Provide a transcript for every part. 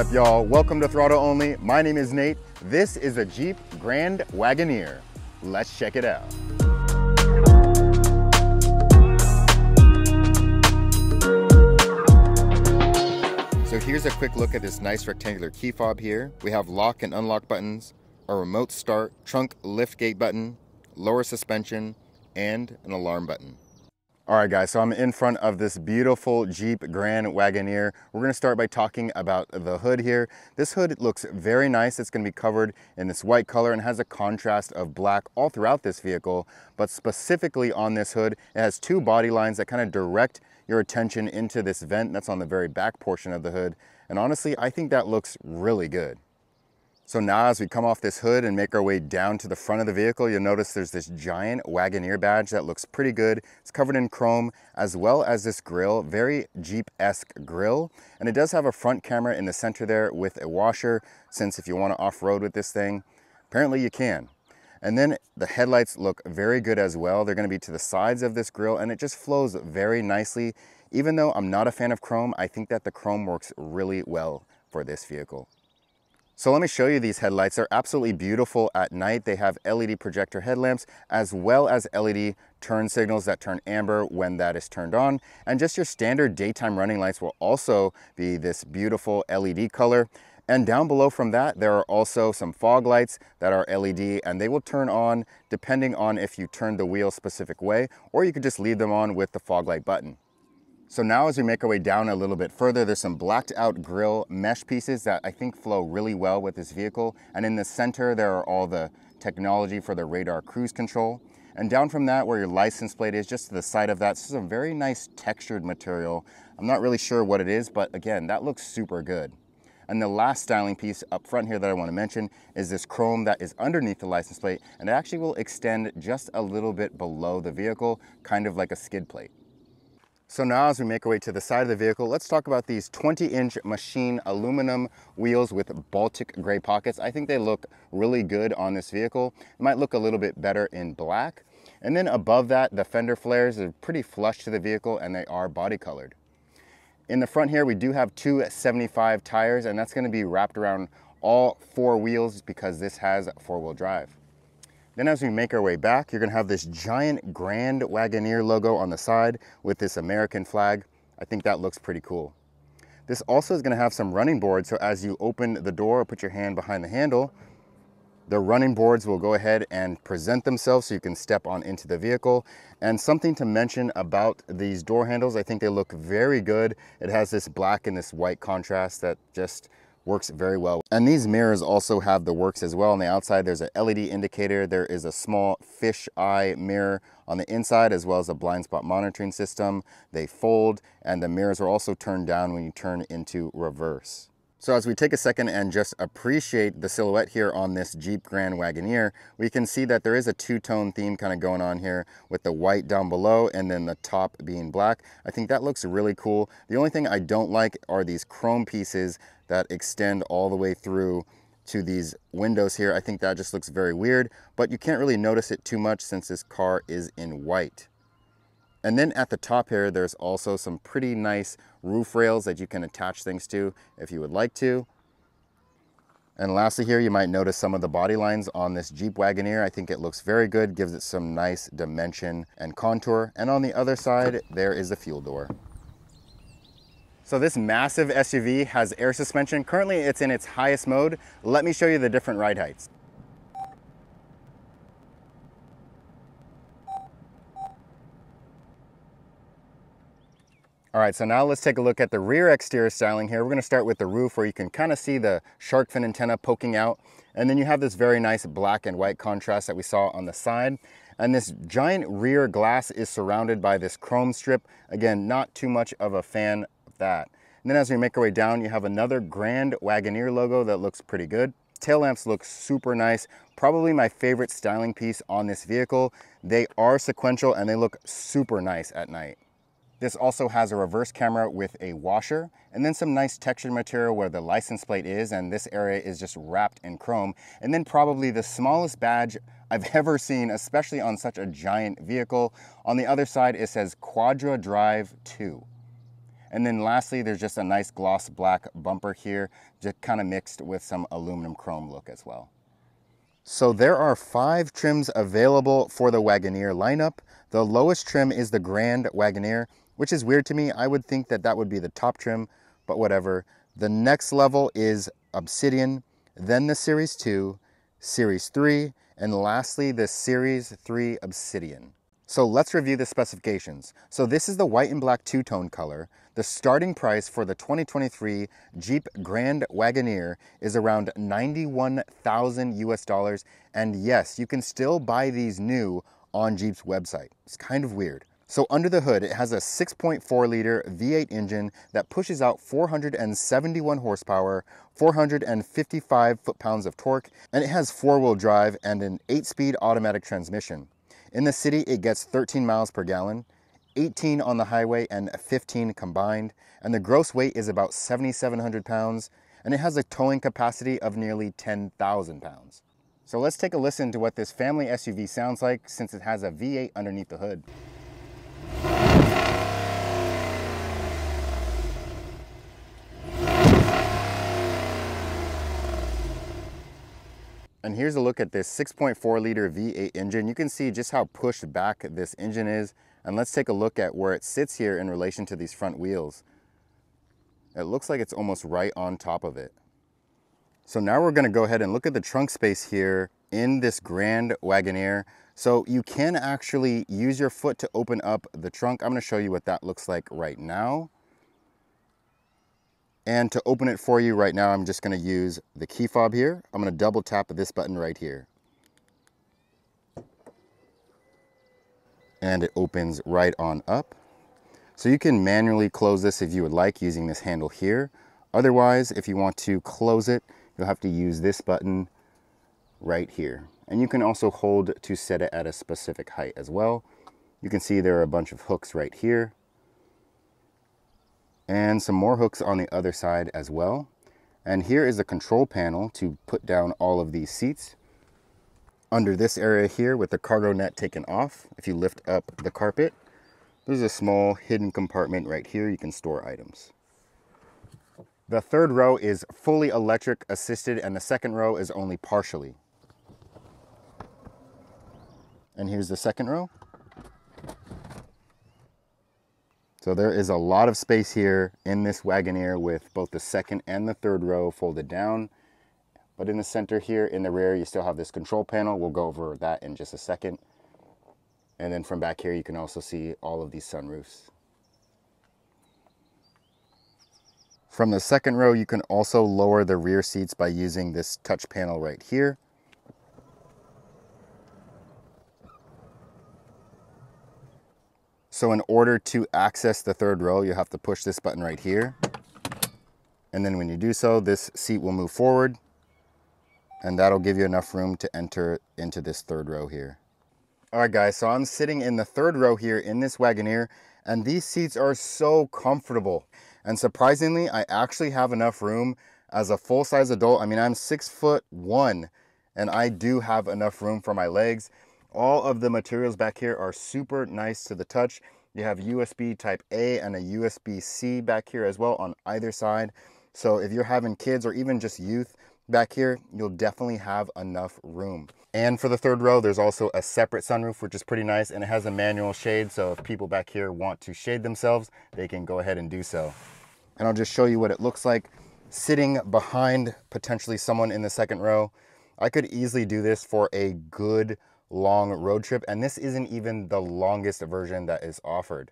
up, y'all? Welcome to Throttle Only. My name is Nate. This is a Jeep Grand Wagoneer. Let's check it out. So here's a quick look at this nice rectangular key fob here. We have lock and unlock buttons, a remote start, trunk lift gate button, lower suspension, and an alarm button. All right guys, so I'm in front of this beautiful Jeep Grand Wagoneer. We're gonna start by talking about the hood here. This hood looks very nice. It's gonna be covered in this white color and has a contrast of black all throughout this vehicle, but specifically on this hood, it has two body lines that kind of direct your attention into this vent that's on the very back portion of the hood. And honestly, I think that looks really good. So now as we come off this hood and make our way down to the front of the vehicle, you'll notice there's this giant Wagoneer badge that looks pretty good. It's covered in chrome as well as this grill, very Jeep-esque grill. And it does have a front camera in the center there with a washer, since if you wanna off-road with this thing, apparently you can. And then the headlights look very good as well. They're gonna be to the sides of this grill and it just flows very nicely. Even though I'm not a fan of chrome, I think that the chrome works really well for this vehicle. So let me show you these headlights. They're absolutely beautiful at night. They have LED projector headlamps as well as LED turn signals that turn amber when that is turned on. And just your standard daytime running lights will also be this beautiful LED color. And down below from that, there are also some fog lights that are LED and they will turn on depending on if you turn the wheel specific way, or you could just leave them on with the fog light button. So now as we make our way down a little bit further, there's some blacked out grill mesh pieces that I think flow really well with this vehicle. And in the center, there are all the technology for the radar cruise control. And down from that, where your license plate is, just to the side of that, this is a very nice textured material. I'm not really sure what it is, but again, that looks super good. And the last styling piece up front here that I wanna mention is this chrome that is underneath the license plate, and it actually will extend just a little bit below the vehicle, kind of like a skid plate. So now as we make our way to the side of the vehicle, let's talk about these 20 inch machine aluminum wheels with Baltic gray pockets. I think they look really good on this vehicle. It might look a little bit better in black. And then above that, the fender flares are pretty flush to the vehicle and they are body colored. In the front here, we do have two 75 tires and that's gonna be wrapped around all four wheels because this has four wheel drive. Then as we make our way back, you're gonna have this giant Grand Wagoneer logo on the side with this American flag. I think that looks pretty cool. This also is gonna have some running boards, so as you open the door or put your hand behind the handle, the running boards will go ahead and present themselves so you can step on into the vehicle. And something to mention about these door handles, I think they look very good. It has this black and this white contrast that just works very well. And these mirrors also have the works as well. On the outside, there's a LED indicator. There is a small fish eye mirror on the inside, as well as a blind spot monitoring system. They fold, and the mirrors are also turned down when you turn into reverse. So as we take a second and just appreciate the silhouette here on this Jeep Grand Wagoneer, we can see that there is a two-tone theme kind of going on here with the white down below and then the top being black. I think that looks really cool. The only thing I don't like are these chrome pieces that extend all the way through to these windows here. I think that just looks very weird, but you can't really notice it too much since this car is in white. And then at the top here, there's also some pretty nice roof rails that you can attach things to if you would like to. And lastly here, you might notice some of the body lines on this Jeep Wagoneer. I think it looks very good, gives it some nice dimension and contour. And on the other side, there is the fuel door. So this massive SUV has air suspension. Currently it's in its highest mode. Let me show you the different ride heights. All right, so now let's take a look at the rear exterior styling here. We're gonna start with the roof where you can kind of see the shark fin antenna poking out. And then you have this very nice black and white contrast that we saw on the side. And this giant rear glass is surrounded by this chrome strip. Again, not too much of a fan that. And then as we make our way down, you have another Grand Wagoneer logo that looks pretty good. Tail lamps look super nice. Probably my favorite styling piece on this vehicle. They are sequential and they look super nice at night. This also has a reverse camera with a washer and then some nice textured material where the license plate is and this area is just wrapped in chrome. And then probably the smallest badge I've ever seen, especially on such a giant vehicle. On the other side, it says Quadra Drive 2. And then lastly, there's just a nice gloss black bumper here, just kind of mixed with some aluminum chrome look as well. So there are five trims available for the Wagoneer lineup. The lowest trim is the Grand Wagoneer, which is weird to me. I would think that that would be the top trim, but whatever. The next level is Obsidian, then the Series 2, Series 3, and lastly the Series 3 Obsidian. So let's review the specifications. So this is the white and black two-tone color. The starting price for the 2023 Jeep Grand Wagoneer is around 91,000 US dollars. And yes, you can still buy these new on Jeep's website. It's kind of weird. So under the hood, it has a 6.4 liter V8 engine that pushes out 471 horsepower, 455 foot-pounds of torque, and it has four-wheel drive and an eight-speed automatic transmission. In the city, it gets 13 miles per gallon, 18 on the highway and 15 combined, and the gross weight is about 7,700 pounds, and it has a towing capacity of nearly 10,000 pounds. So let's take a listen to what this family SUV sounds like since it has a V8 underneath the hood. And here's a look at this 6.4 liter V8 engine. You can see just how pushed back this engine is. And let's take a look at where it sits here in relation to these front wheels. It looks like it's almost right on top of it. So now we're gonna go ahead and look at the trunk space here in this Grand Wagoneer. So you can actually use your foot to open up the trunk. I'm gonna show you what that looks like right now. And to open it for you right now, I'm just gonna use the key fob here. I'm gonna double tap this button right here. And it opens right on up. So you can manually close this if you would like using this handle here. Otherwise, if you want to close it, you'll have to use this button right here. And you can also hold to set it at a specific height as well. You can see there are a bunch of hooks right here and some more hooks on the other side as well. And here is the control panel to put down all of these seats. Under this area here with the cargo net taken off, if you lift up the carpet, there's a small hidden compartment right here you can store items. The third row is fully electric assisted and the second row is only partially. And here's the second row. So there is a lot of space here in this Wagoneer with both the second and the third row folded down. But in the center here in the rear, you still have this control panel. We'll go over that in just a second. And then from back here, you can also see all of these sunroofs. From the second row, you can also lower the rear seats by using this touch panel right here. So in order to access the third row, you have to push this button right here. And then when you do so, this seat will move forward and that'll give you enough room to enter into this third row here. All right guys, so I'm sitting in the third row here in this Wagoneer and these seats are so comfortable. And surprisingly, I actually have enough room as a full-size adult. I mean, I'm six foot one and I do have enough room for my legs. All of the materials back here are super nice to the touch. You have USB type A and a USB-C back here as well on either side. So if you're having kids or even just youth back here, you'll definitely have enough room. And for the third row, there's also a separate sunroof, which is pretty nice, and it has a manual shade, so if people back here want to shade themselves, they can go ahead and do so. And I'll just show you what it looks like sitting behind potentially someone in the second row. I could easily do this for a good long road trip, and this isn't even the longest version that is offered.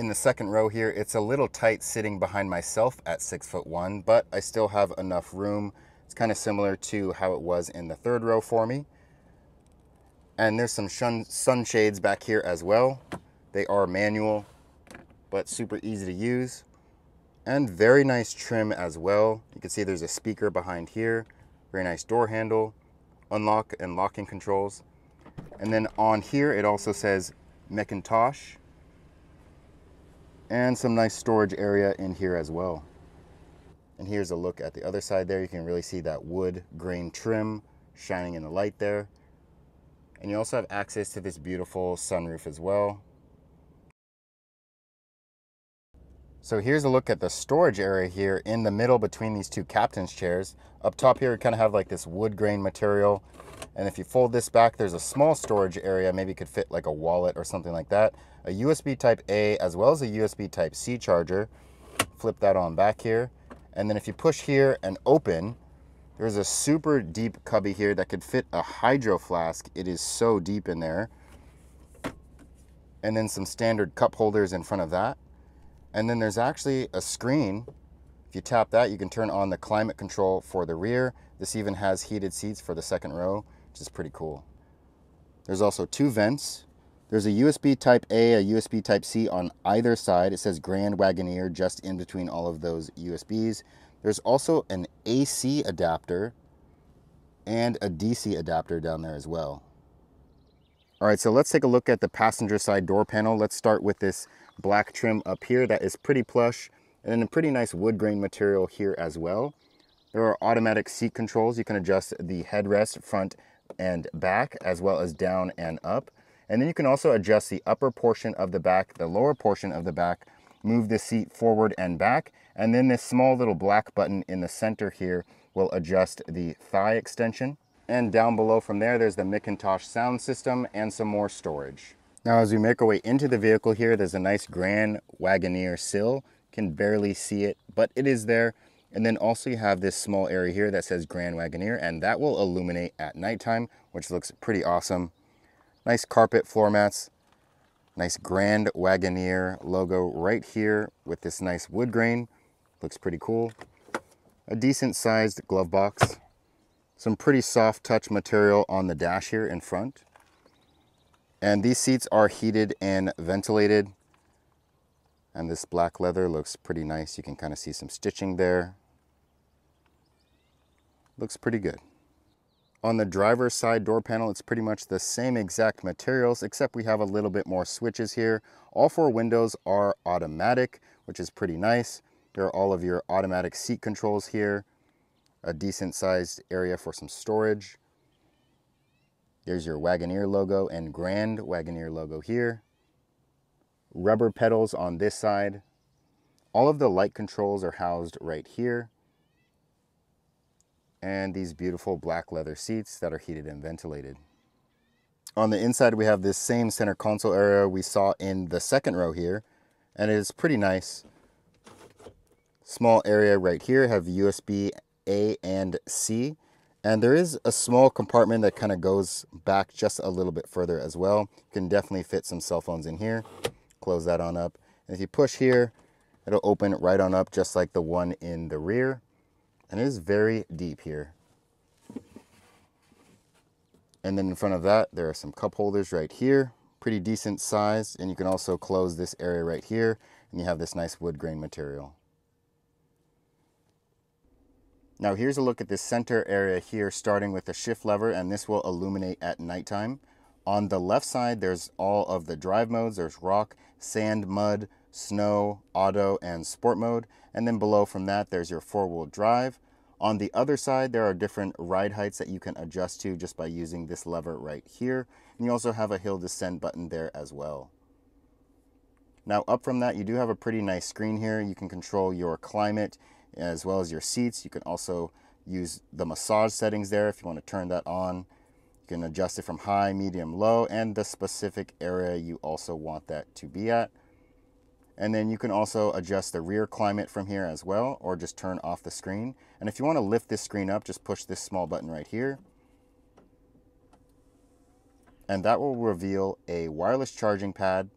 In the second row here, it's a little tight sitting behind myself at six foot one, but I still have enough room. It's kind of similar to how it was in the third row for me. And there's some sun, sunshades back here as well. They are manual, but super easy to use. And very nice trim as well. You can see there's a speaker behind here. Very nice door handle unlock and locking controls. And then on here, it also says McIntosh and some nice storage area in here as well. And here's a look at the other side there. You can really see that wood grain trim shining in the light there. And you also have access to this beautiful sunroof as well. So here's a look at the storage area here in the middle between these two captain's chairs. Up top here, we kind of have like this wood grain material. And if you fold this back, there's a small storage area. Maybe could fit like a wallet or something like that. A USB type A as well as a USB type C charger. Flip that on back here. And then if you push here and open, there's a super deep cubby here that could fit a hydro flask. It is so deep in there. And then some standard cup holders in front of that. And then there's actually a screen. If you tap that, you can turn on the climate control for the rear. This even has heated seats for the second row, which is pretty cool. There's also two vents. There's a USB type A, a USB type C on either side. It says Grand Wagoneer just in between all of those USBs. There's also an AC adapter and a DC adapter down there as well. All right, so let's take a look at the passenger side door panel. Let's start with this black trim up here that is pretty plush and then a pretty nice wood grain material here as well. There are automatic seat controls. You can adjust the headrest front and back as well as down and up. And then you can also adjust the upper portion of the back, the lower portion of the back, move the seat forward and back. And then this small little black button in the center here will adjust the thigh extension. And down below from there, there's the McIntosh sound system and some more storage. Now, as we make our way into the vehicle here, there's a nice Grand Wagoneer sill. Can barely see it, but it is there. And then also you have this small area here that says Grand Wagoneer, and that will illuminate at nighttime, which looks pretty awesome. Nice carpet floor mats. Nice Grand Wagoneer logo right here with this nice wood grain. Looks pretty cool. A decent sized glove box. Some pretty soft touch material on the dash here in front. And these seats are heated and ventilated. And this black leather looks pretty nice. You can kind of see some stitching there. Looks pretty good. On the driver's side door panel, it's pretty much the same exact materials, except we have a little bit more switches here. All four windows are automatic, which is pretty nice. There are all of your automatic seat controls here. A decent sized area for some storage. There's your Wagoneer logo and Grand Wagoneer logo here. Rubber pedals on this side. All of the light controls are housed right here. And these beautiful black leather seats that are heated and ventilated. On the inside, we have this same center console area we saw in the second row here. And it is pretty nice. Small area right here, have USB A and C and there is a small compartment that kind of goes back just a little bit further as well. You can definitely fit some cell phones in here. Close that on up. And if you push here, it'll open right on up just like the one in the rear. And it is very deep here. And then in front of that, there are some cup holders right here. Pretty decent size. And you can also close this area right here. And you have this nice wood grain material. Now here's a look at this center area here, starting with the shift lever, and this will illuminate at nighttime. On the left side, there's all of the drive modes. There's rock, sand, mud, snow, auto, and sport mode. And then below from that, there's your four-wheel drive. On the other side, there are different ride heights that you can adjust to just by using this lever right here. And you also have a hill descent button there as well. Now up from that, you do have a pretty nice screen here. You can control your climate as well as your seats. You can also use the massage settings there if you want to turn that on. You can adjust it from high, medium, low, and the specific area you also want that to be at. And then you can also adjust the rear climate from here as well, or just turn off the screen. And if you want to lift this screen up, just push this small button right here. And that will reveal a wireless charging pad,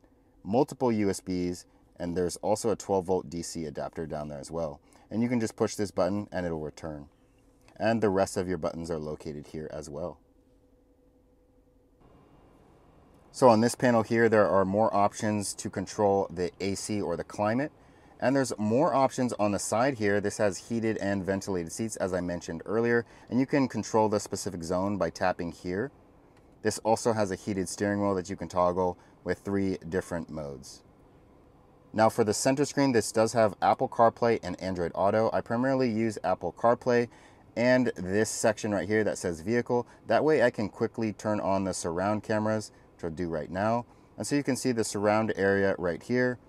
multiple USBs, and there's also a 12 volt DC adapter down there as well and you can just push this button and it'll return. And the rest of your buttons are located here as well. So on this panel here, there are more options to control the AC or the climate. And there's more options on the side here. This has heated and ventilated seats, as I mentioned earlier. And you can control the specific zone by tapping here. This also has a heated steering wheel that you can toggle with three different modes. Now for the center screen, this does have Apple CarPlay and Android Auto. I primarily use Apple CarPlay and this section right here that says vehicle. That way I can quickly turn on the surround cameras, which I'll do right now. And so you can see the surround area right here.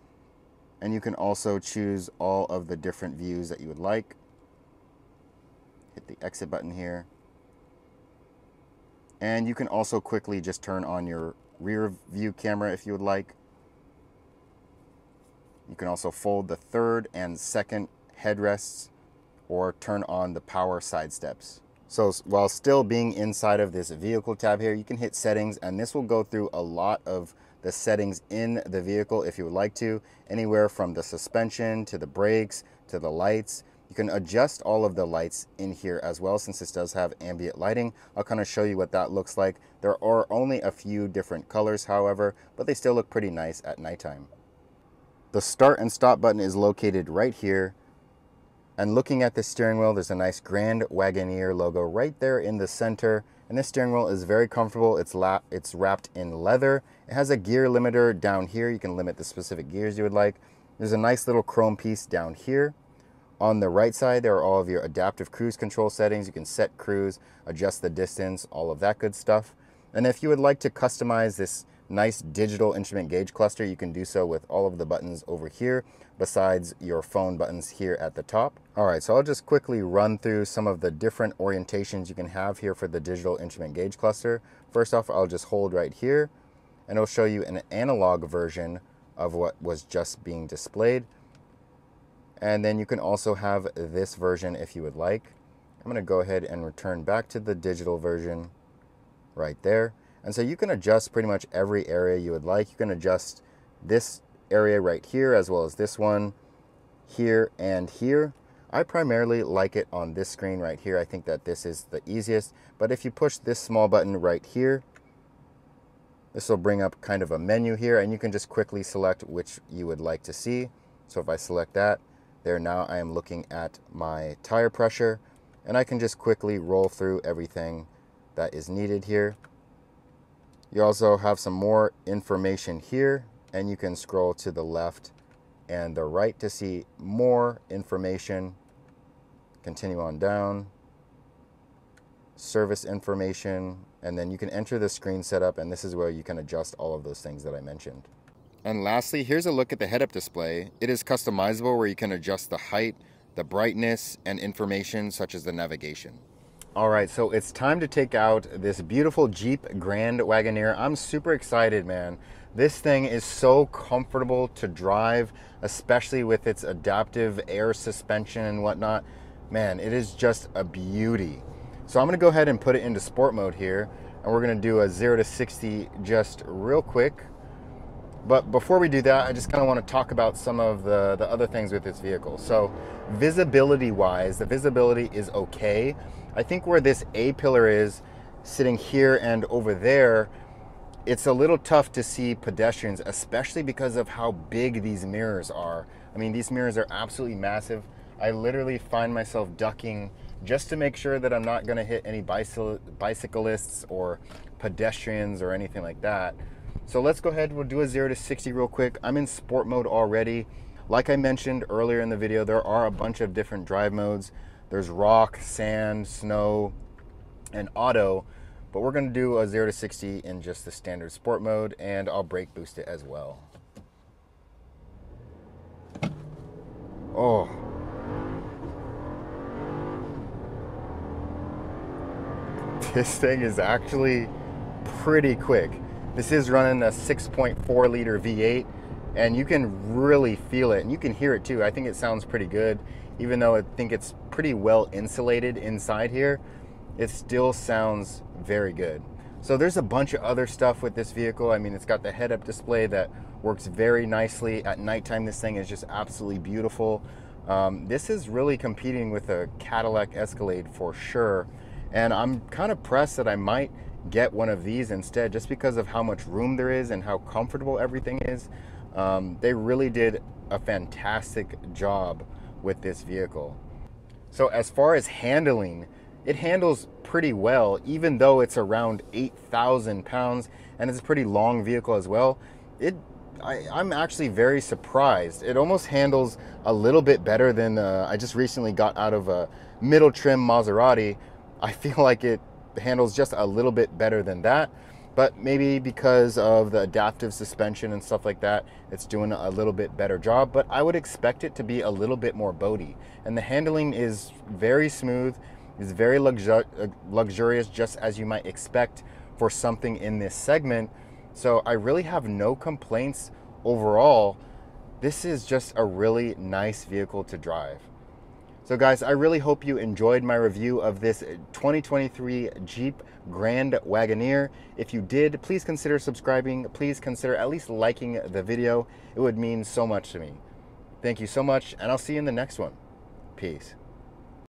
And you can also choose all of the different views that you would like. Hit the exit button here. And you can also quickly just turn on your rear view camera if you would like. You can also fold the third and second headrests or turn on the power side steps. So while still being inside of this vehicle tab here, you can hit settings and this will go through a lot of the settings in the vehicle if you would like to, anywhere from the suspension to the brakes to the lights. You can adjust all of the lights in here as well since this does have ambient lighting. I'll kind of show you what that looks like. There are only a few different colors, however, but they still look pretty nice at nighttime. The start and stop button is located right here. And looking at the steering wheel, there's a nice Grand Wagoneer logo right there in the center. And this steering wheel is very comfortable. It's, it's wrapped in leather. It has a gear limiter down here. You can limit the specific gears you would like. There's a nice little chrome piece down here. On the right side, there are all of your adaptive cruise control settings. You can set cruise, adjust the distance, all of that good stuff. And if you would like to customize this nice digital instrument gauge cluster. You can do so with all of the buttons over here besides your phone buttons here at the top. All right, so I'll just quickly run through some of the different orientations you can have here for the digital instrument gauge cluster. First off, I'll just hold right here and it'll show you an analog version of what was just being displayed. And then you can also have this version if you would like. I'm gonna go ahead and return back to the digital version right there. And so you can adjust pretty much every area you would like. You can adjust this area right here as well as this one here and here. I primarily like it on this screen right here. I think that this is the easiest. But if you push this small button right here, this will bring up kind of a menu here and you can just quickly select which you would like to see. So if I select that, there now I am looking at my tire pressure and I can just quickly roll through everything that is needed here. You also have some more information here and you can scroll to the left and the right to see more information. Continue on down, service information, and then you can enter the screen setup and this is where you can adjust all of those things that I mentioned. And lastly, here's a look at the head-up display. It is customizable where you can adjust the height, the brightness, and information such as the navigation. All right, so it's time to take out this beautiful Jeep Grand Wagoneer. I'm super excited, man. This thing is so comfortable to drive, especially with its adaptive air suspension and whatnot. Man, it is just a beauty. So I'm gonna go ahead and put it into sport mode here, and we're gonna do a zero to 60 just real quick. But before we do that, I just kind of want to talk about some of the, the other things with this vehicle. So visibility wise, the visibility is okay. I think where this A-pillar is sitting here and over there, it's a little tough to see pedestrians, especially because of how big these mirrors are. I mean, these mirrors are absolutely massive. I literally find myself ducking just to make sure that I'm not gonna hit any bicyclists or pedestrians or anything like that. So let's go ahead, we'll do a zero to 60 real quick. I'm in sport mode already. Like I mentioned earlier in the video, there are a bunch of different drive modes. There's rock, sand, snow, and auto, but we're gonna do a zero to 60 in just the standard sport mode and I'll brake boost it as well. Oh. This thing is actually pretty quick. This is running a 6.4 liter V8 and you can really feel it and you can hear it too. I think it sounds pretty good. Even though I think it's pretty well insulated inside here, it still sounds very good. So there's a bunch of other stuff with this vehicle. I mean, it's got the head-up display that works very nicely. At nighttime, this thing is just absolutely beautiful. Um, this is really competing with a Cadillac Escalade for sure. And I'm kind of pressed that I might get one of these instead just because of how much room there is and how comfortable everything is. Um, they really did a fantastic job with this vehicle. So as far as handling, it handles pretty well, even though it's around 8,000 pounds and it's a pretty long vehicle as well. It, I, am actually very surprised. It almost handles a little bit better than uh, I just recently got out of a middle trim Maserati. I feel like it handles just a little bit better than that. but maybe because of the adaptive suspension and stuff like that, it's doing a little bit better job. But I would expect it to be a little bit more boaty. And the handling is very smooth, is very uh, luxurious, just as you might expect for something in this segment. So I really have no complaints overall. This is just a really nice vehicle to drive. So guys, I really hope you enjoyed my review of this 2023 Jeep Grand Wagoneer. If you did, please consider subscribing. Please consider at least liking the video. It would mean so much to me. Thank you so much, and I'll see you in the next one. Peace.